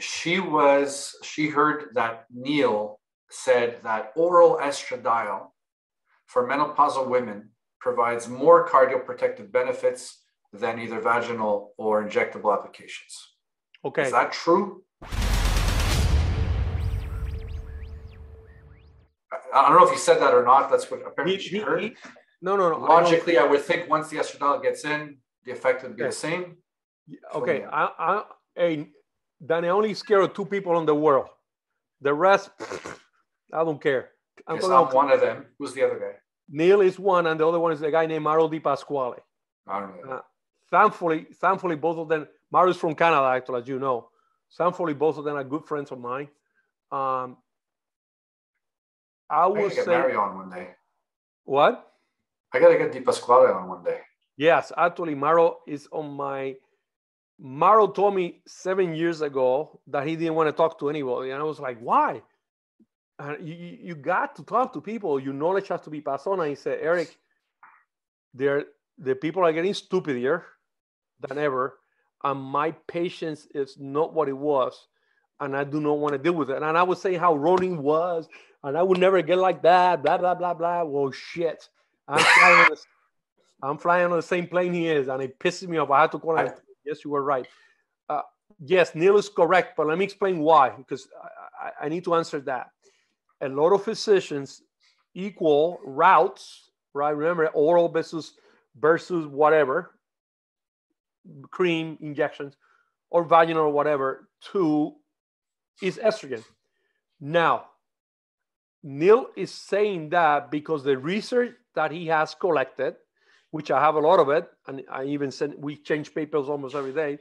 she was she heard that Neil said that oral estradiol for menopausal women provides more cardioprotective benefits than either vaginal or injectable applications. Okay. Is that true? I don't know if he said that or not. That's what apparently He- she he- heard. he- no, no, no. Logically, I, would think once the estradiol gets in, the effect would be the same. Okay, So- I, I, Danny, I only scared of two people in the world. The rest, I don't care. I'm talking I'm one of them. Who's the other guy? Neil is one, and the other one is a guy named Mauro Di Pasquale. I don't know. Uh, thankfully, thankfully, both of them. Mauro's from Canada, actually, as you know. Thankfully, both of them are good friends of mine. Um, I I would gotta get say Mary on one day. what? I gotta get Di Pasquale on one day. Yes, actually, Mauro is on my. Mauro told me seven years ago that he didn't want to talk to anybody, and I was like, "Why?" And you, you got to talk to people. Your knowledge has to be passed on. And he said, "Eric, there the people are getting stupider than ever, and my patience is not what it was, and I do not want to deal with it." And I was saying how rolling was, and I would never get like that. Blah blah blah blah. Well, shit. I'm flying on the I'm flying on the same plane he is, and it pisses me off. I had to call him. Yes, you were right. Uh, yes, Neil is correct, but let me explain why, because I, I, I need to answer that. A lot of physicians equal routes, right? Remember, oral versus versus whatever, cream injections, or vaginal or whatever, to is estrogen. Now, Neil is saying that because the research that he has collected, which I have a lot of it, and I even send we change papers almost every day,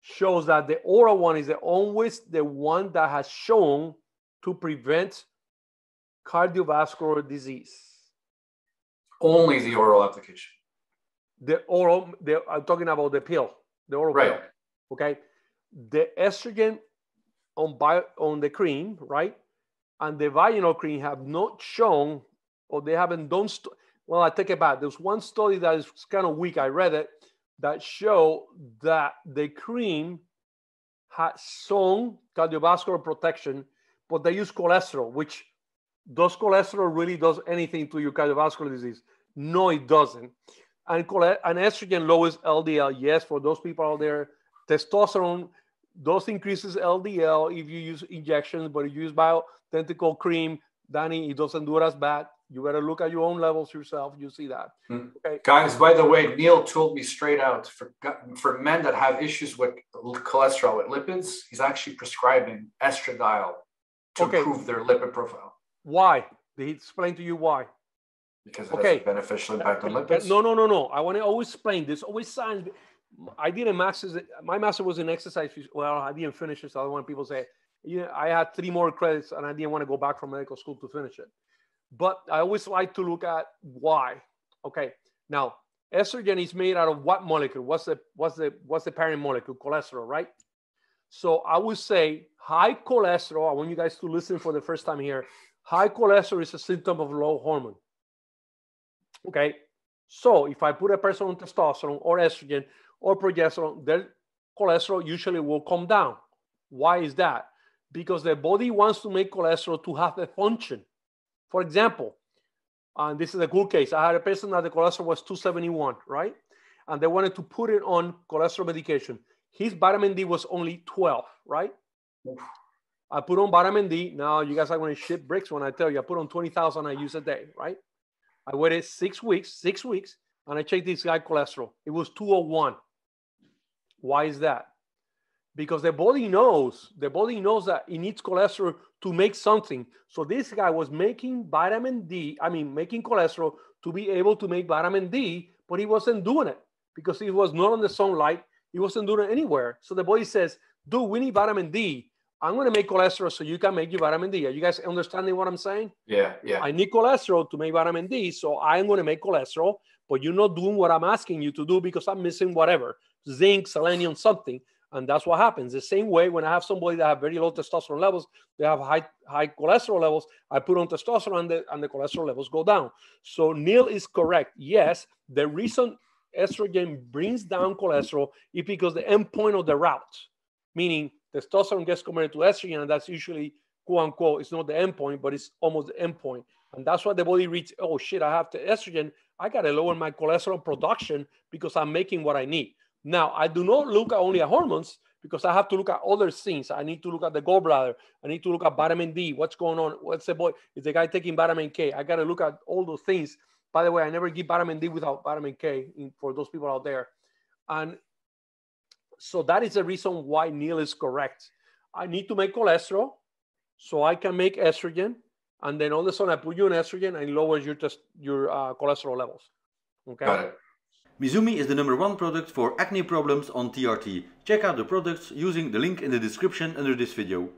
shows that the oral one is the always the one that has shown to prevent cardiovascular disease. Only the oral application. The oral, the, I'm talking about the pill, the oral pill. Right. Okay, the estrogen on bio, on the cream, right, and the vaginal cream have not shown, or they haven't done. St- well, I take it back. There's one study that is kind of weak. I read it that show that the cream has some cardiovascular protection, but they use cholesterol, which does cholesterol really does anything to your cardiovascular disease? No, it doesn't. And, and estrogen lowers LDL. Yes, for those people out there, testosterone does increases LDL if you use injections, but if you use bioidentical cream, Danny, it doesn't do it as bad. You better look at your own levels yourself. You see that. Hmm. Okay. Guys, by the way, Neil told me straight out for for men that have issues with cholesterol, with lipids, he's actually prescribing estradiol to Okay. improve their lipid profile Why? Did he explain to you why? because it Okay. has a beneficial impact on lipids. No, no, no, no. I want to always explain. There's always signs. I did a master's. My master was in exercise. Well, I didn't finish it. So I don't want people to say, yeah, I had three more credits and I didn't want to go back from medical school to finish it. But I always like to look at why. Okay. Now, estrogen is made out of what molecule? What's the what's the what's the parent molecule? Cholesterol, right? So I would say high cholesterol. I want you guys to listen for the first time here. High cholesterol is a symptom of low hormone. Okay. So if I put a person on testosterone or estrogen or progesterone, their cholesterol usually will come down. Why is that? Because the body wants to make cholesterol to have a function. For example, and this is a cool case. I had a person that the cholesterol was 271, right? And they wanted to put it on cholesterol medication. His vitamin D was only 12, right? I put on vitamin D. Now you guys are going to ship bricks when I tell you I put on 20,000 IUs a day, right? I waited six weeks, six weeks, and I checked this guy cholesterol. It was 201. Why is that? Because the body knows, the body knows that it needs cholesterol to make something. So this guy was making vitamin D, I mean, making cholesterol to be able to make vitamin D, but he wasn't doing it because he was not on the sunlight. He wasn't doing it anywhere. So the body says, dude, we need vitamin D. I'm going to make cholesterol so you can make your vitamin D. Are you guys understanding what I'm saying? Yeah, yeah. I need cholesterol to make vitamin D, so I'm going to make cholesterol, but you're not doing what I'm asking you to do because I'm missing whatever zinc, selenium, something. And that's what happens. The same way when I have somebody that have very low testosterone levels, they have high high cholesterol levels. I put on testosterone and the, and the cholesterol levels go down. So Neil is correct. Yes, the reason estrogen brings down cholesterol is because the end point of the route, meaning testosterone gets converted to estrogen, and that's usually quote unquote, it's not the endpoint, but it's almost the endpoint. And that's why the body reads, oh shit, I have the estrogen. I got to lower my cholesterol production because I'm making what I need. Now, I do not look at only at hormones because I have to look at other things. I need to look at the gallbladder. I need to look at vitamin D. What's going on? What's the boy? Is the guy taking vitamin K? I got to look at all those things. By the way, I never give vitamin D without vitamin K for those people out there. And so that is the reason why Neil is correct. I need to make cholesterol so I can make estrogen. And then all of a sudden I put you on estrogen and lowers your, test, your uh, cholesterol levels. Okay. Misumi is the number one product for acne problems on TRT. Check out the products using the link in the description under this video.